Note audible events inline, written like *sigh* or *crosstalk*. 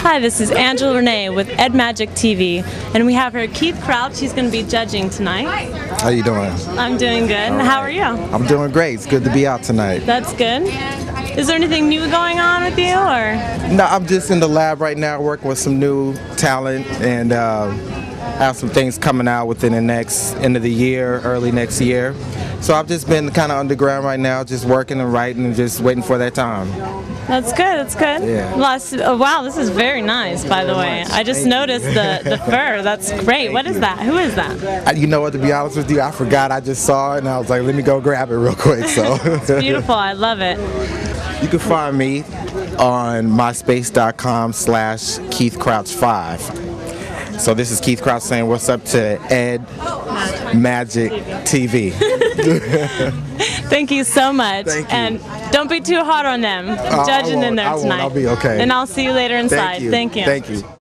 Hi, this is Angela Renae with EdMagik TV, and we have her Keith Crouch. He's going to be judging tonight. How you doing? I'm doing good. How are you? I'm doing great. It's good to be out tonight. That's good. Is there anything new going on with you, or? No, I'm just in the lab right now working with some new talent and uh, have some things coming out within the next end of the year, early next year. So I've just been kind of underground right now, just working and writing and just waiting for that time. That's good. That's good. Yeah. Last, oh, wow, this is very nice, by the way. I just Thank you. noticed the, the *laughs* fur. That's great. What is that? Who is that? Uh, You know what? To be honest with you, I forgot. I just saw it and I was like, let me go grab it real quick. So *laughs* Beautiful. I love it. you can find me on myspace.com slash Keith Crouch 5. So this is Keith Crouch saying what's up to Ed Magic TV. *laughs* Thank you so much. Thank you. And don't be too hard on them uh, I judging in there I tonight. I'll be okay. And I'll see you later inside. Thank you. Thank you. Thank you.